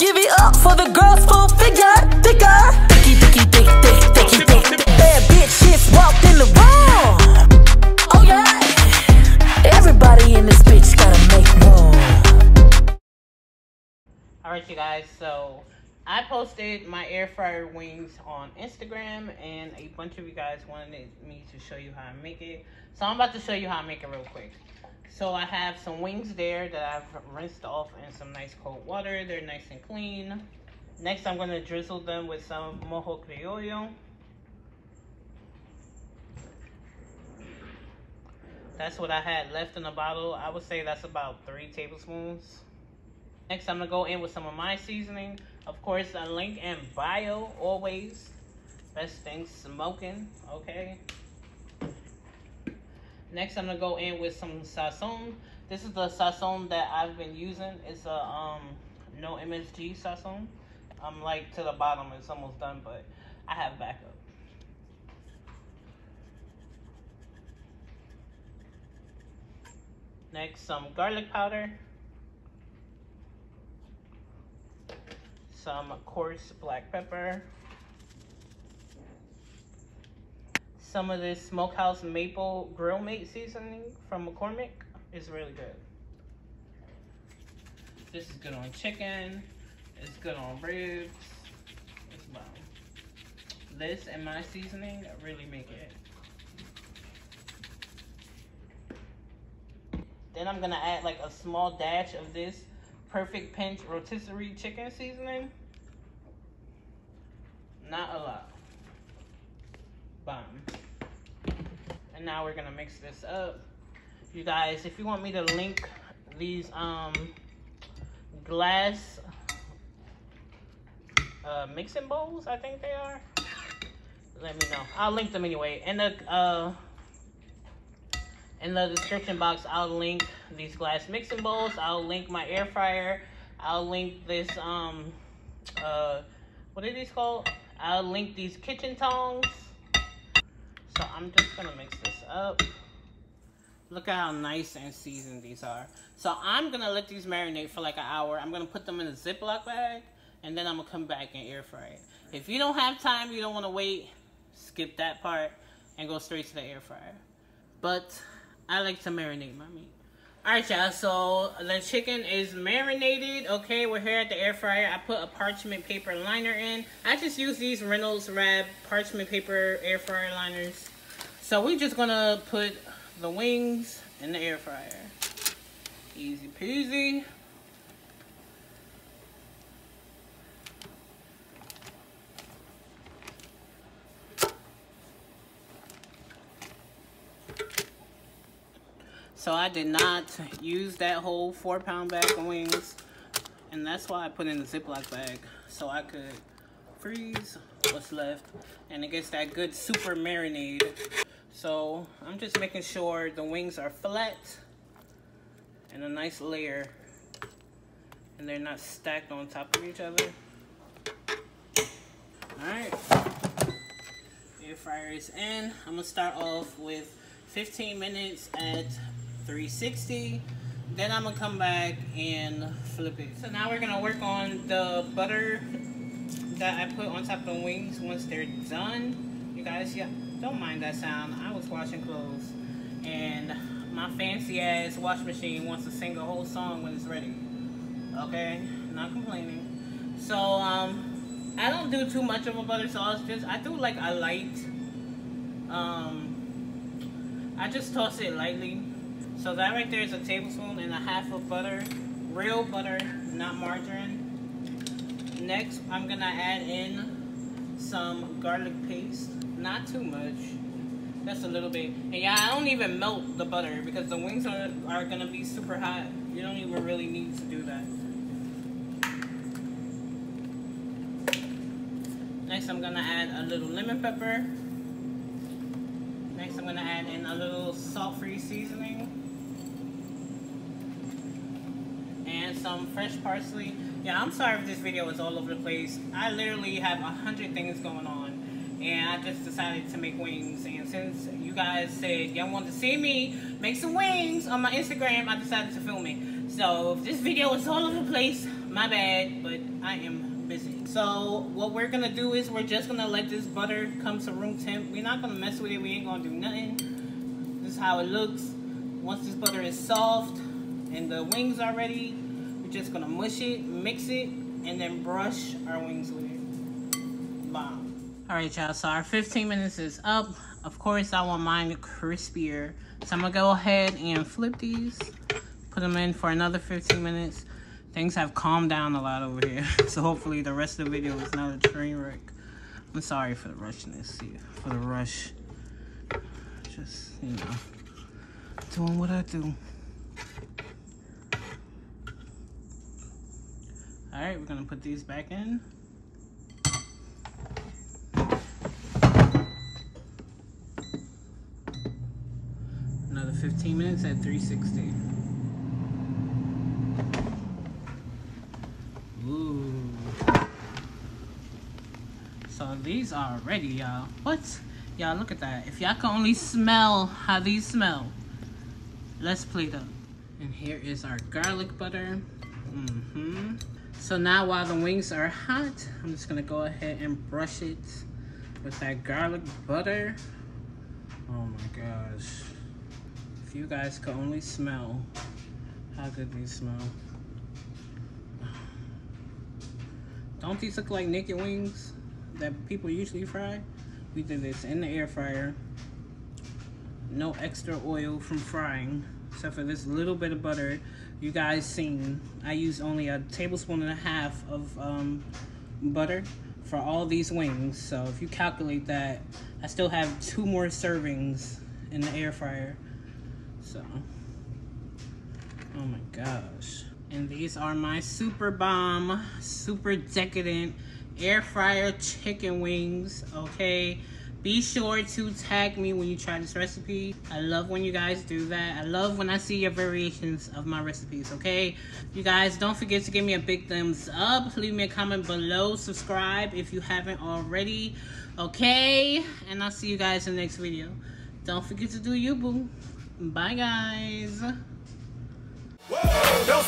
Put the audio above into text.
give it up for the girls full figure, figure. Thicky, thicky, thick, thick, thicky, thick. Bad bitches walked in the room. Oh yeah. Everybody in this bitch gotta make room. Alright, you guys, so I posted my air fryer wings on Instagram, and a bunch of you guys wanted me to show you how I make it. So I'm about to show you how I make it real quick. So I have some wings there that I've rinsed off in some nice cold water. They're nice and clean. Next, I'm going to drizzle them with some mojo criollo. That's what I had left in the bottle. I would say that's about three tablespoons. Next, I'm gonna go in with some of my seasoning. Of course, a link in bio, always. Best thing smoking, okay? Next, I'm gonna go in with some sazon. This is the sazon that I've been using. It's a um, no MSG sazon. I'm like to the bottom, it's almost done, but I have backup. Next, some garlic powder. Some coarse black pepper. Some of this Smokehouse Maple Grill Mate seasoning from McCormick is really good. This is good on chicken. It's good on ribs. It's bomb. This and my seasoning really make it. Then I'm gonna add like a small dash of this perfect pinch rotisserie chicken seasoning. Not a lot. Bomb. And now we're gonna mix this up. You guys, if you want me to link these um glass uh, mixing bowls, I think they are. Let me know. I'll link them anyway. In the uh in the description box, I'll link these glass mixing bowls. I'll link my air fryer. I'll link this, um, uh, what are these called? I'll link these kitchen tongs. So I'm just gonna mix this up. Look at how nice and seasoned these are. So I'm gonna let these marinate for like an hour. I'm gonna put them in a Ziploc bag and then I'm gonna come back and air fry it. If you don't have time, you don't wanna wait, skip that part and go straight to the air fryer. But I like to marinate my meat. Alright y'all, so the chicken is marinated. Okay, we're here at the air fryer. I put a parchment paper liner in. I just use these Reynolds Wrap parchment paper air fryer liners. So we're just gonna put the wings in the air fryer. Easy peasy. So I did not use that whole four pound bag of wings. And that's why I put in the Ziploc bag. So I could freeze what's left. And it gets that good super marinade. So I'm just making sure the wings are flat. And a nice layer. And they're not stacked on top of each other. Alright. Air fryer is in. I'm gonna start off with 15 minutes at 360 then I'm gonna come back and flip it. So now we're gonna work on the butter that I put on top of the wings once they're done. You guys yeah don't mind that sound. I was washing clothes and my fancy ass wash machine wants to sing a whole song when it's ready. Okay? Not complaining. So um I don't do too much of a butter sauce. Just I do like a light um I just toss it lightly so that right there is a tablespoon and a half of butter. Real butter, not margarine. Next, I'm gonna add in some garlic paste. Not too much. Just a little bit. And yeah, I don't even melt the butter because the wings are, are gonna be super hot. You don't even really need to do that. Next, I'm gonna add a little lemon pepper. Next, I'm gonna add in a little salt-free seasoning. And some fresh parsley. Yeah, I'm sorry if this video is all over the place. I literally have a hundred things going on and I just decided to make wings and since you guys said y'all want to see me make some wings on my Instagram, I decided to film it. So if this video is all over the place, My bad, but I am busy. So what we're gonna do is we're just gonna let this butter come to room temp. We're not gonna mess with it. We ain't gonna do nothing. This is how it looks. Once this butter is soft and the wings are ready, just gonna mush it, mix it, and then brush our wings with it. Bomb. All right, y'all, so our 15 minutes is up. Of course, I want mine crispier. So I'm gonna go ahead and flip these, put them in for another 15 minutes. Things have calmed down a lot over here. So hopefully the rest of the video is not a train wreck. I'm sorry for the rushness, for the rush. Just, you know, doing what I do. All right, we're gonna put these back in. Another 15 minutes at 360. Ooh. So these are ready, y'all. What? Y'all, look at that. If y'all can only smell how these smell, let's plate up. And here is our garlic butter. Mm-hmm. So now while the wings are hot, I'm just gonna go ahead and brush it with that garlic butter. Oh my gosh. If you guys could only smell how good these smell. Don't these look like naked wings that people usually fry? We did this in the air fryer. No extra oil from frying, except for this little bit of butter you guys seen. I used only a tablespoon and a half of um, butter for all these wings. So if you calculate that, I still have two more servings in the air fryer. So, oh my gosh. And these are my super bomb, super decadent air fryer chicken wings, okay? Be sure to tag me when you try this recipe. I love when you guys do that. I love when I see your variations of my recipes, okay? You guys, don't forget to give me a big thumbs up. Leave me a comment below. Subscribe if you haven't already, okay? And I'll see you guys in the next video. Don't forget to do you, boo. Bye, guys. Don't